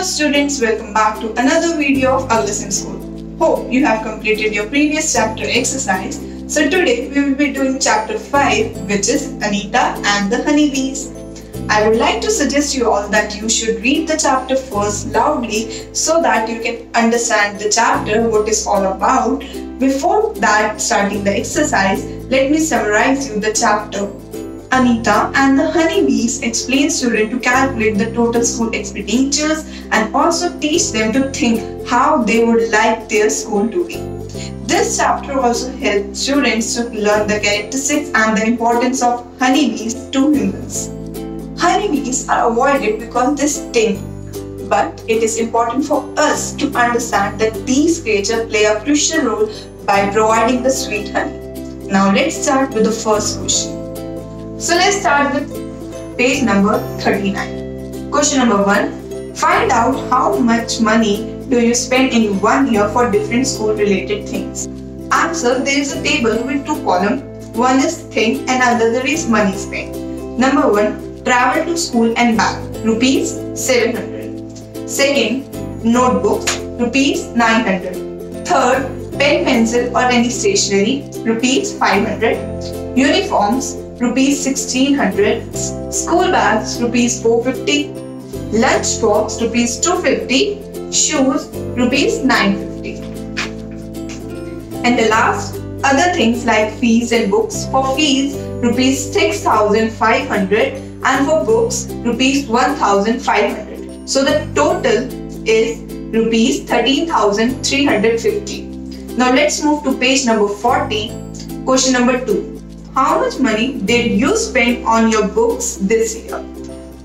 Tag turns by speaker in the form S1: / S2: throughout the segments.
S1: Hello students, welcome back to another video of in School. Hope you have completed your previous chapter exercise. So today we will be doing chapter 5 which is Anita and the Honeybees. I would like to suggest you all that you should read the chapter first loudly so that you can understand the chapter, what is all about. Before that starting the exercise, let me summarize you the chapter. Anita and the honeybees explain students to calculate the total school expenditures and also teach them to think how they would like their school to be. This chapter also helps students to learn the characteristics and the importance of honeybees to humans. Honeybees are avoided because they sting, but it is important for us to understand that these creatures play a crucial role by providing the sweet honey. Now let's start with the first question. So let's start with page number 39. Question number 1. Find out how much money do you spend in one year for different school related things. Answer There is a table with two columns. One is thing and another is money spent. Number 1. Travel to school and back. Rupees 700. Second. Notebooks. Rupees 900. Third. Pen, pencil or any stationery. Rupees 500. Uniforms rupees 1600, school bags rupees 450, lunch box rupees 250, shoes rupees 950. And the last, other things like fees and books. For fees, rupees 6500 and for books, rupees 1500. So the total is rupees 13350. Now let's move to page number 40, question number 2. How much money did you spend on your books this year?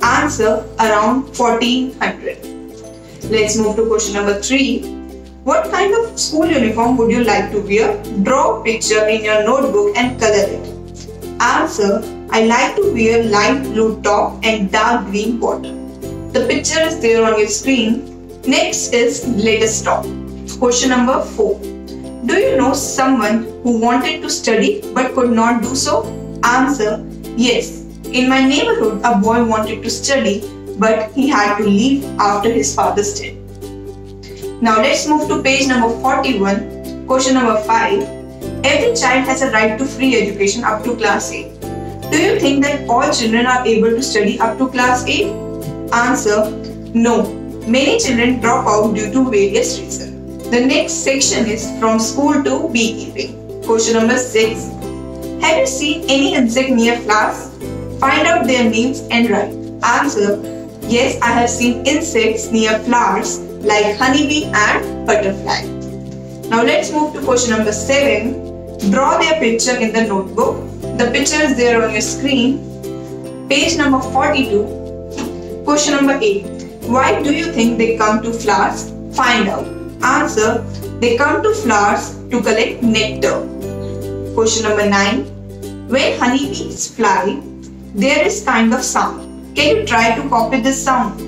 S1: Answer around 1400. Let's move to question number 3. What kind of school uniform would you like to wear? Draw a picture in your notebook and color it. Answer I like to wear light blue top and dark green bottom. The picture is there on your screen. Next is us talk. Question number 4. Do you know someone who wanted to study but could not do so? Answer Yes. In my neighborhood, a boy wanted to study but he had to leave after his father's death. Now let's move to page number 41. Question number 5. Every child has a right to free education up to class 8. Do you think that all children are able to study up to class 8? Answer No. Many children drop out due to various reasons. The next section is from school to beekeeping. Question number 6. Have you seen any insect near flowers? Find out their names and write. Answer. Yes, I have seen insects near flowers like honeybee and butterfly. Now let's move to question number 7. Draw their picture in the notebook. The picture is there on your screen. Page number 42. Question number 8. Why do you think they come to flowers? Find out. Answer. They come to flowers to collect nectar. Question number 9. When honeybees fly, there is kind of sound. Can you try to copy this sound?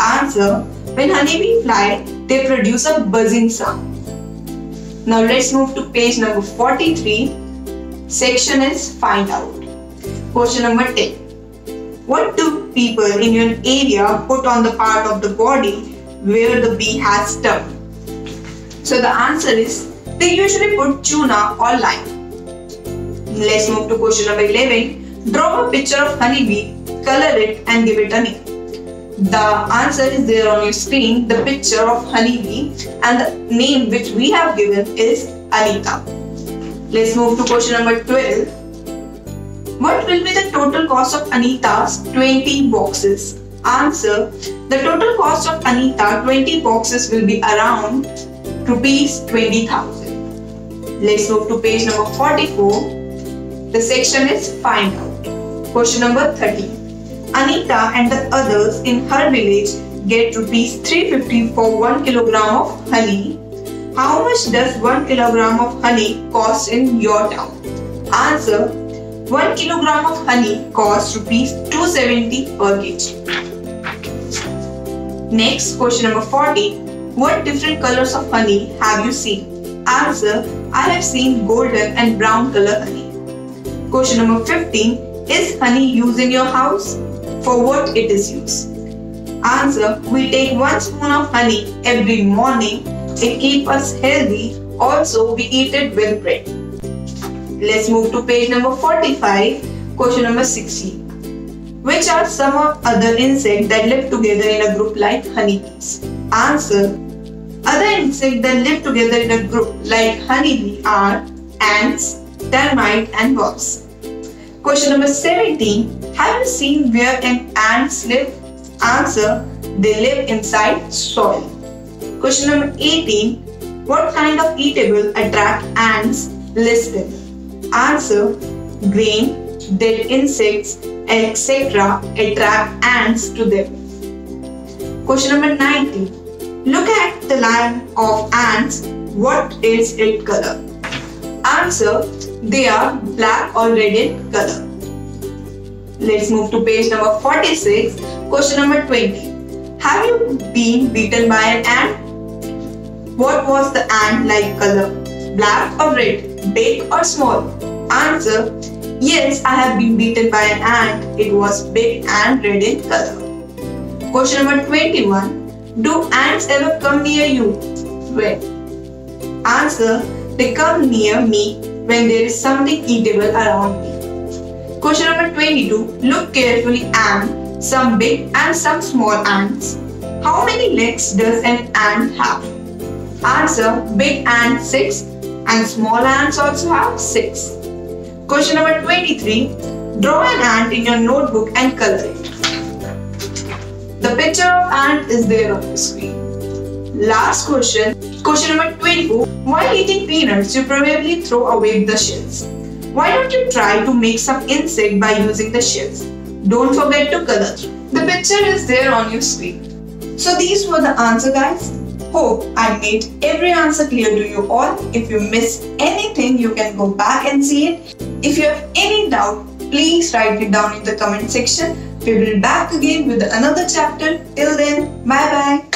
S1: Answer. When honeybees fly, they produce a buzzing sound. Now let's move to page number 43. Section is find out. Question number 10. What do people in your area put on the part of the body where the bee has stuck? So the answer is they usually put tuna or lime. Let's move to question number 11. Draw a picture of honeybee, color it and give it a name. The answer is there on your screen, the picture of honeybee and the name which we have given is Anita. Let's move to question number 12. What will be the total cost of Anita's 20 boxes? Answer. The total cost of Anita 20 boxes will be around rupees 20,000. Let's move to page number 44. The section is find out. Question number 30. Anita and the others in her village get rupees 350 for 1 kilogram of honey. How much does 1 kilogram of honey cost in your town? Answer 1 kilogram of honey costs rupees 270 per kg. Next, question number 40. What different colors of honey have you seen? Answer. I have seen golden and brown color honey. Question number 15. Is honey used in your house? For what it is used? Answer We take one spoon of honey every morning. It keeps us healthy. Also, we eat it with bread. Let's move to page number 45, question number 16. Which are some of other insects that live together in a group like honeybees? Answer Other insects that live together in a group like honeybee are ants, termite and wasps. Question number 17. Have you seen where an ants live? Answer. They live inside soil. Question number 18. What kind of eatable attract ants? Listen. Answer. Grain, dead insects, etc. attract ants to them. Question number 19. Look at the line of ants. What is its color? Answer. They are black or red in color. Let's move to page number 46. Question number 20. Have you been beaten by an ant? What was the ant like color? Black or red? Big or small? Answer. Yes, I have been beaten by an ant. It was big and red in color. Question number 21. Do ants ever come near you? When? Answer. They come near me when there is something eatable around me. Question number 22. Look carefully and some big and some small ants. How many legs does an ant have? Answer. Big ant 6 and small ants also have 6. Question number 23. Draw an ant in your notebook and color it. The picture of ant is there on the screen. Last question. Question number 24. While eating peanuts, you probably throw away the shells. Why don't you try to make some insect by using the shells? Don't forget to color. The picture is there on your screen. So these were the answer guys. Hope I made every answer clear to you all. If you miss anything, you can go back and see it. If you have any doubt, please write it down in the comment section. We will be back again with another chapter. Till then, bye bye.